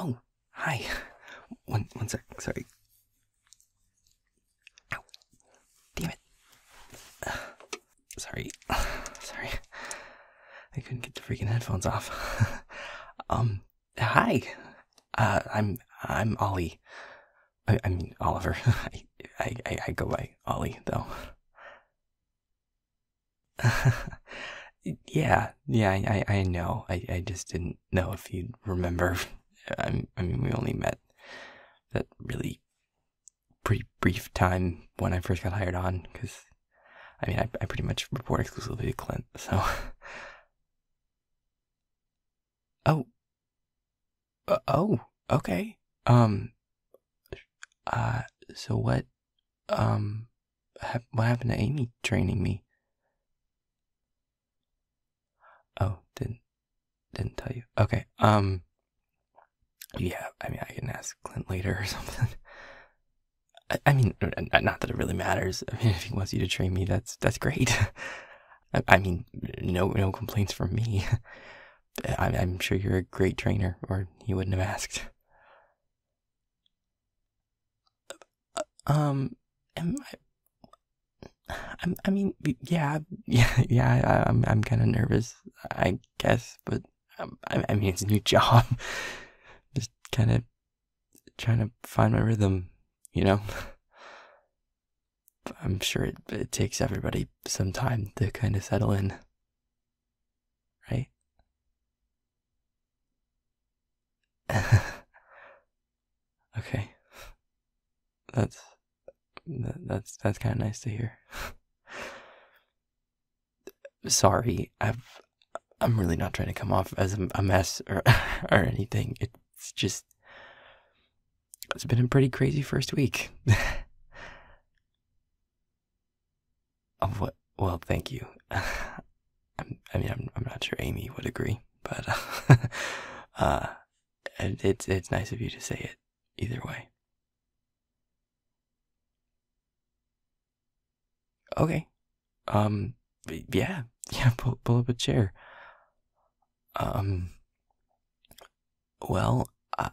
Oh, hi. One, one sec. Sorry. Ow. Damn it. Sorry. Sorry. I couldn't get the freaking headphones off. um, hi. Uh, I'm I'm Ollie. I, I mean Oliver. I, I I go by Ollie though. yeah, yeah, I I know. I I just didn't know if you'd remember. I mean, we only met that really pretty brief time when I first got hired on because I mean I I pretty much report exclusively to Clint. So. Oh. Uh, oh. Okay. Um. Uh. So what? Um. hap what happened to Amy training me? Oh, didn't didn't tell you. Okay. Um. Yeah. I mean, I can ask Clint later or something. I, I mean, not that it really matters. I mean, if he wants you to train me, that's that's great. I, I mean, no no complaints from me. I, I'm sure you're a great trainer, or he wouldn't have asked. Um, am I, I'm, I mean, yeah, yeah, yeah. I, I'm, I'm kind of nervous, I guess, but um, I, I mean, it's a new job. Kind of trying to find my rhythm, you know. I'm sure it, it takes everybody some time to kind of settle in, right? okay, that's that, that's that's kind of nice to hear. Sorry, I've I'm really not trying to come off as a, mess or or anything. It's just it's been a pretty crazy first week. oh, what? Well, thank you. I'm, I mean, I'm I'm not sure Amy would agree, but uh, it's it's nice of you to say it either way. Okay. Um. Yeah. Yeah. Pull pull up a chair. Um. Well, I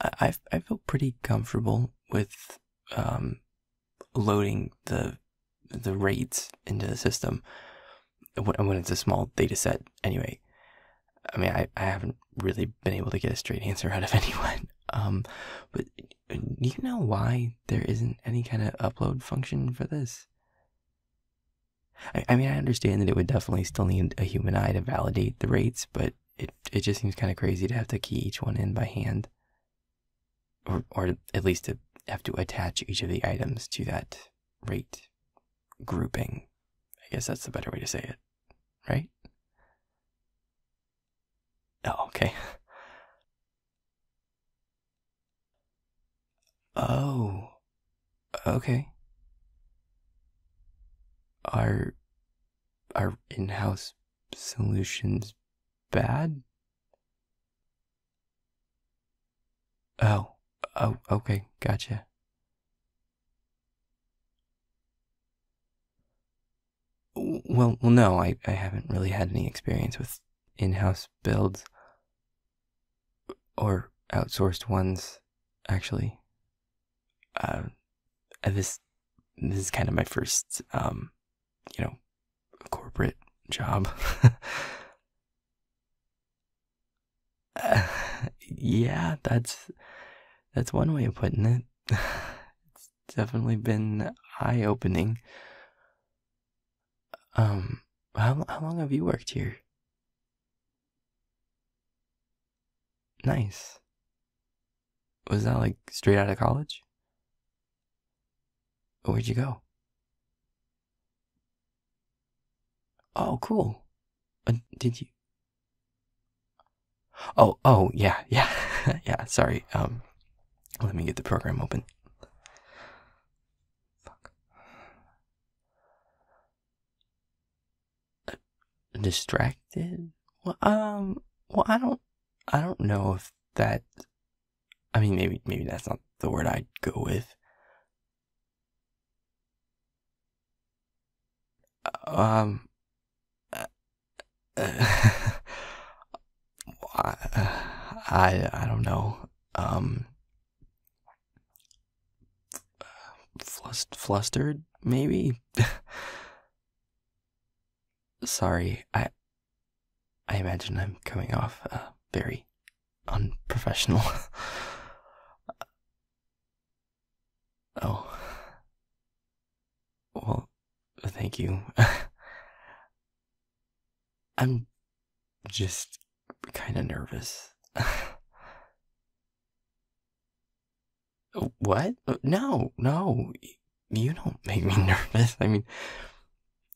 I I feel pretty comfortable with um loading the the rates into the system when, it's a small data set. Anyway, I mean, I, I haven't really been able to get a straight answer out of anyone. Um, but do you know why there isn't any kind of upload function for this? I, I mean, I understand that it would definitely still need a human eye to validate the rates, but it, it just seems kind of crazy to have to key each one in by hand. Or, or at least to have to attach each of the items to that rate grouping. I guess that's the better way to say it, right? Oh, okay. Oh, okay. Are are in-house solutions bad? Oh, oh, okay, gotcha. Well, well, no, I, I haven't really had any experience with in-house builds or outsourced ones, actually. Uh, this this is kind of my first, um, you know, corporate job. uh, yeah, that's that's one way of putting it. it's definitely been eye-opening. Um, how how long have you worked here? Nice. Was that like straight out of college? Where'd you go? Oh, cool. Uh, did you? Oh, oh, yeah, yeah, yeah. Sorry. Um, let me get the program open. Fuck. Uh, distracted? Well, um, well, I don't, I don't know if that. I mean, maybe, maybe that's not the word I'd go with. Um. Uh, I I don't know. Um, flust, flustered, maybe. Sorry, I I imagine I'm coming off uh, very unprofessional. oh, well, thank you. I'm just kind of nervous. what? No, no. You don't make me nervous. I mean,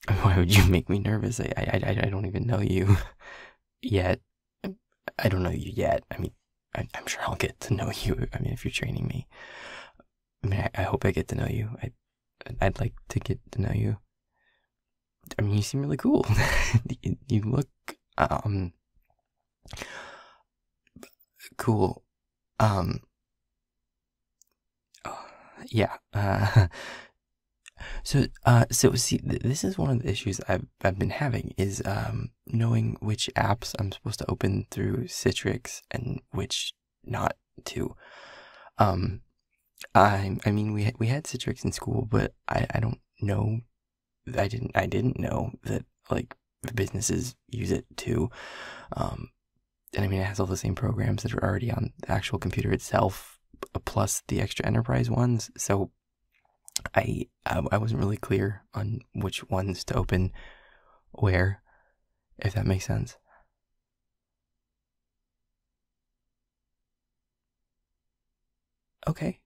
why would you make me nervous? I, I, I, I don't even know you yet. I don't know you yet. I mean, I, am sure I'll get to know you. I mean, if you're training me, I mean, I, I hope I get to know you. I, I'd like to get to know you. I mean, you seem really cool. you look, um, cool. Um, yeah. Uh, so, uh, so see, th- this is one of the issues I've I've been having is um knowing which apps I'm supposed to open through Citrix and which not to. Um, I I mean we we had Citrix in school, but I I don't know. I didn't I didn't know that like businesses use it too. Um, and I mean, it has all the same programs that are already on the actual computer itself, plus the extra enterprise ones. So I I wasn't really clear on which ones to open where, if that makes sense. Okay.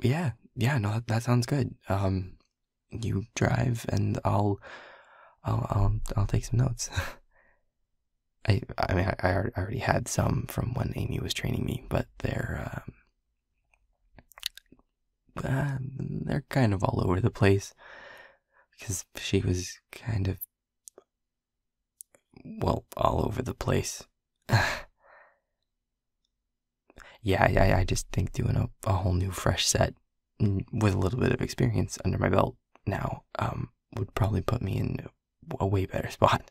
Yeah, yeah, no, that, that sounds good. Um, you drive and I'll, I'll, I'll, I'll take some notes. I, I mean, I, I already had some from when Amy was training me, but they're, um, uh, they're kind of all over the place because she was kind of, well, all over the place. yeah, I, I just think doing a, a whole new fresh set with a little bit of experience under my belt now um, would probably put me in a way better spot.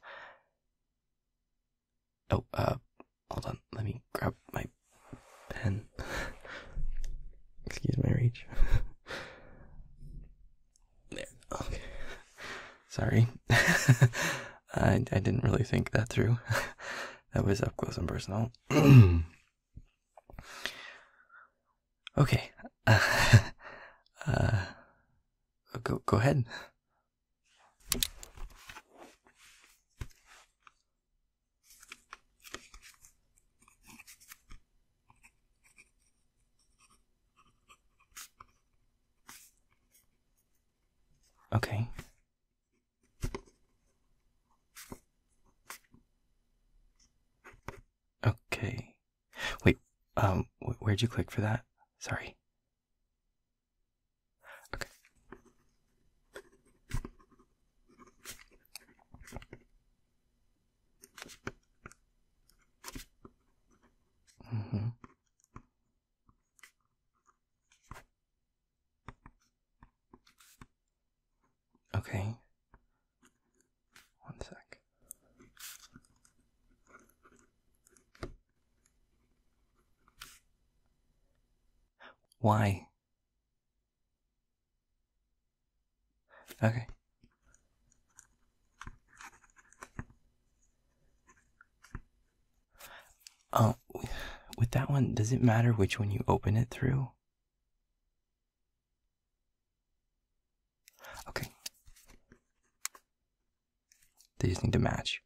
Oh, uh, hold on. Let me grab my pen. Excuse my reach. there. Okay. Sorry. I, I didn't really think that through. that was up close and personal. okay. Uh, go go ahead. Okay. Okay. Wait, um, where'd you click for that? Sorry. Okay. Mm-hmm. Okay. One sec. Why? Okay. Oh, with that one, does it matter which one you open it through? Okay. They just need to match.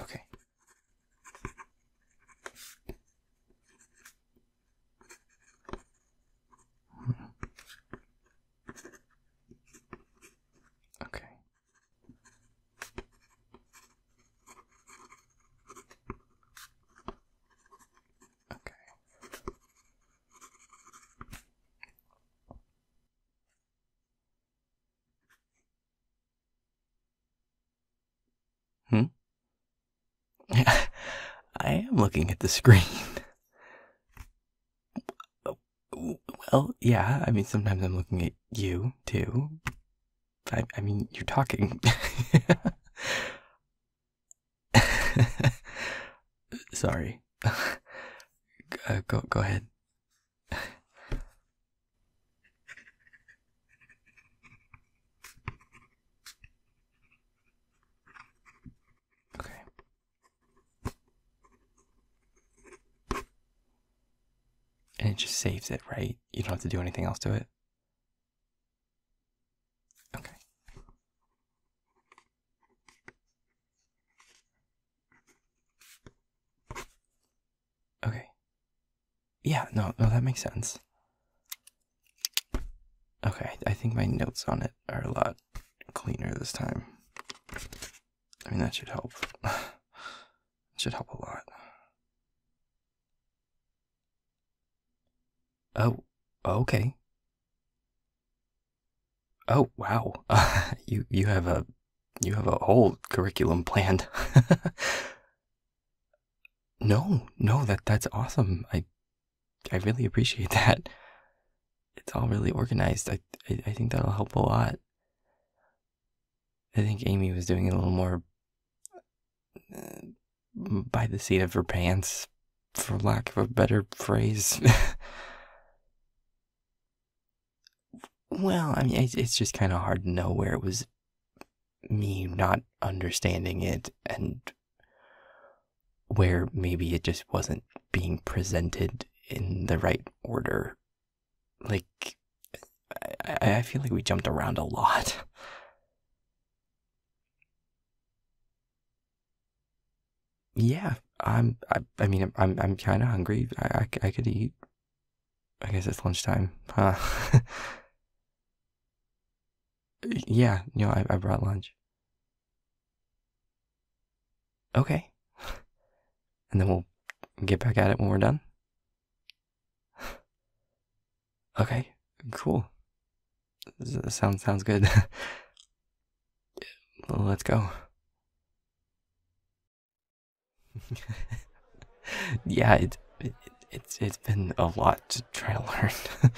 Okay. Okay. Okay. Hmm? I am looking at the screen. Well, yeah, I mean, sometimes I'm looking at you too. I, I mean, you're talking. Sorry. uh, go go ahead. Saves it, right? You don't have to do anything else to it. Okay. Okay. Yeah, no, no, that makes sense. Okay, I think my notes on it are a lot cleaner this time. I mean, that should help. It should help a lot. Oh, okay. Oh, wow. you you have a you have a whole curriculum planned. no, no, that that's awesome. I I really appreciate that. It's all really organized. I I, I think that'll help a lot. I think Amy was doing it a little more uh, by the seat of her pants, for lack of a better phrase. Well, I mean, it's, just kind of hard to know where it was me not understanding it and where maybe it just wasn't being presented in the right order. Like, I, I feel like we jumped around a lot. Yeah, I'm. I, I mean, I'm. I'm kind of hungry. I, I, I could eat. I guess it's lunchtime. Huh? yeah, know, I, I brought lunch. Okay. And then we'll get back at it when we're done. Okay, cool. Sounds sounds good. Let's go. yeah, it, it, it's it's been a lot to try to learn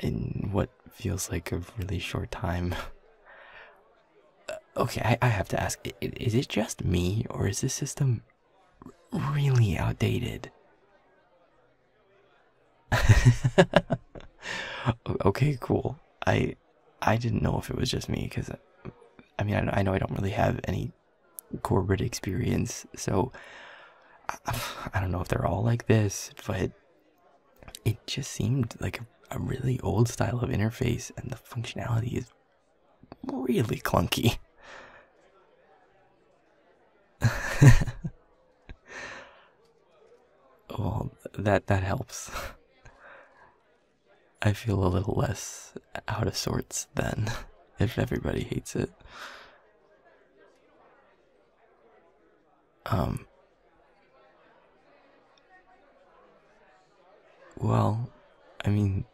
in what feels like a really short time. Uh, okay, I, I have to ask: Is it just me, or is this system really outdated? okay, cool. I I didn't know if it was just me because I mean I, I know I don't really have any corporate experience, so I, I don't know if they're all like this, but it just seemed like a, a really old style of interface, and the functionality is really clunky. well, that that helps. I feel a little less out of sorts then if everybody hates it. Um Well, I mean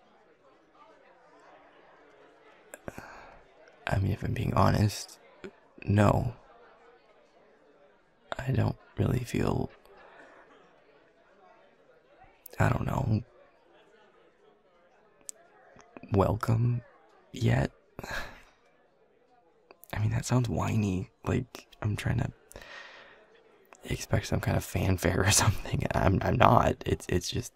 I mean if I'm being honest, no. I don't really feel I don't know welcome yet. I mean, that sounds whiny. Like I'm trying to expect some kind of fanfare or something. I'm I'm not. It's it's just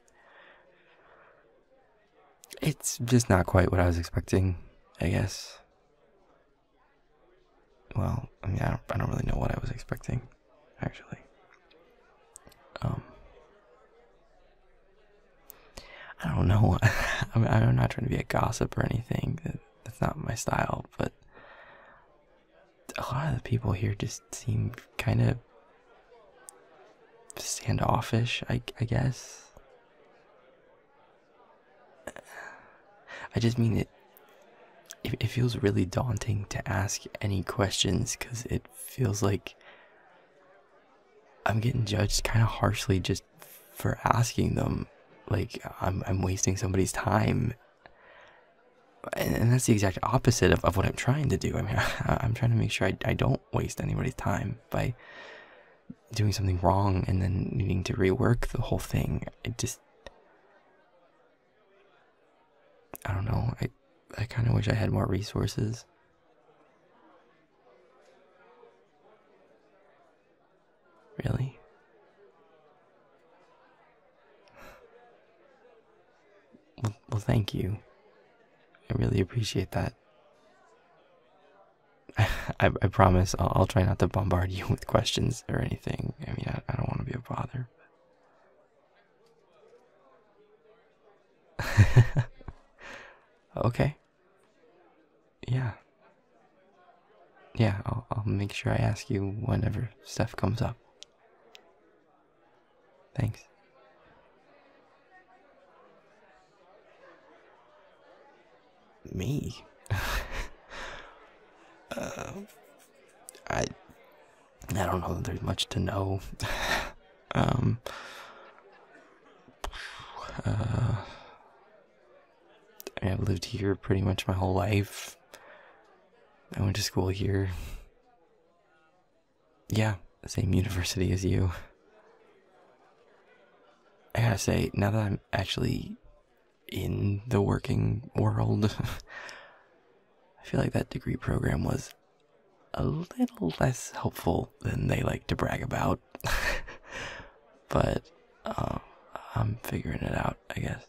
it's just not quite what I was expecting. I guess. Well, I mean, I don't, I don't really know what I was expecting, actually. Um, I don't know. I mean, I'm not trying to be a gossip or anything. That's not my style. But a lot of the people here just seem kind of standoffish. I, I guess. I just mean it. It, feels really daunting to ask any questions because it feels like I'm getting judged kind of harshly just for asking them like I'm I'm wasting somebody's time. And, and that's the exact opposite of, of what I'm trying to do. I mean, I, am trying to make sure I, I don't waste anybody's time by doing something wrong and then needing to rework the whole thing. It just, I don't know. I, I kind of wish I had more resources. Really? Well, thank you. I really appreciate that. I, I promise I'll, I'll, try not to bombard you with questions or anything. I mean, I, I don't want to be a bother. okay. Yeah. Yeah, I'll, I'll make sure I ask you whenever stuff comes up. Thanks. Me? uh, I I don't know that there's much to know. um uh I mean, I've lived here pretty much my whole life. I went to school here. Yeah, same university as you. I gotta say, now that I'm actually in the working world, I feel like that degree program was a little less helpful than they like to brag about. but uh, I'm figuring it out, I guess.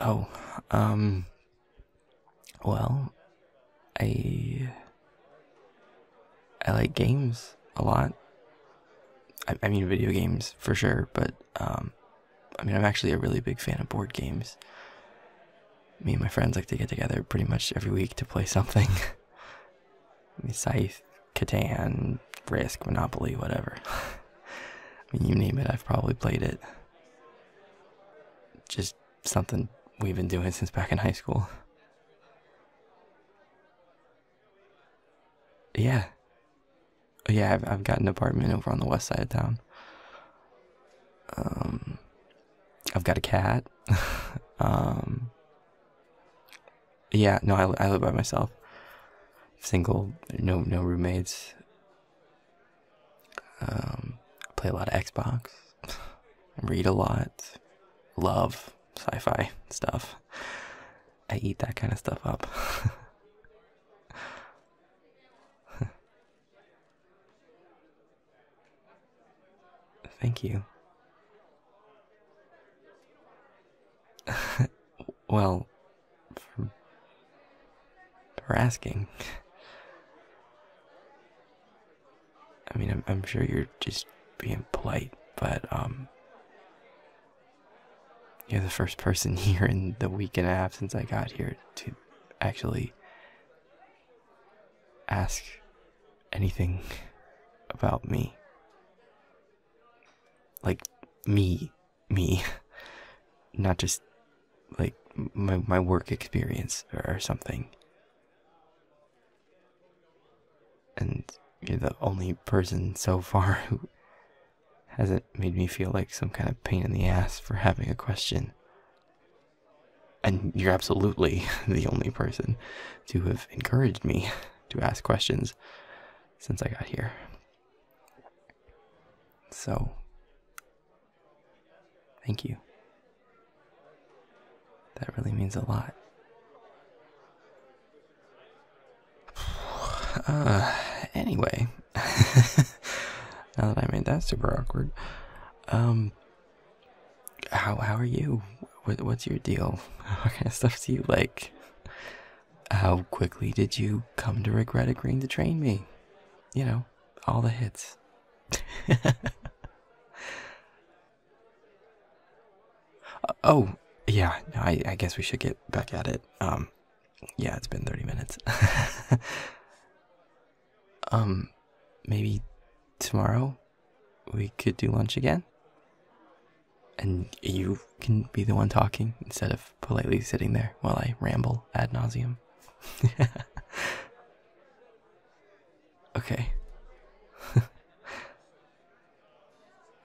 Oh, um, well, I I like games a lot. I, I mean, video games for sure, but um, I mean, I'm actually a really big fan of board games. Me and my friends like to get together pretty much every week to play something. I mean, Scythe, Catan, Risk, Monopoly, whatever. I mean, you name it, I've probably played it. Just something we've been doing since back in high school. Yeah. Yeah, I've, I've got an apartment over on the west side of town. Um, I've got a cat. um, yeah, no, I, I live by myself. Single, no no roommates. Um, play a lot of Xbox. Read a lot. Love sci-fi stuff. I eat that kind of stuff up. Thank you. well, for, for asking. I mean, I'm, I'm sure you're just being polite, but um, you're the first person here in the week and a half since I got here to actually ask anything about me. Like, me. Me. Not just, like, my, my work experience or, or something. And you're the only person so far who hasn't made me feel like some kind of pain in the ass for having a question. And you're absolutely the only person to have encouraged me to ask questions since I got here. So, thank you. That really means a lot. Uh, anyway. Now that I made that super awkward. Um, how how are you? What what's your deal? What kind of stuff do you like? How quickly did you come to regret agreeing to train me? You know, all the hits. oh, yeah, I, I guess we should get back at it. Um, yeah, it's been 30 minutes. um, maybe tomorrow we could do lunch again. And you can be the one talking instead of politely sitting there while I ramble ad nauseum. okay.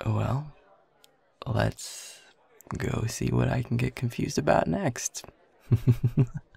Oh, well, let's go see what I can get confused about next.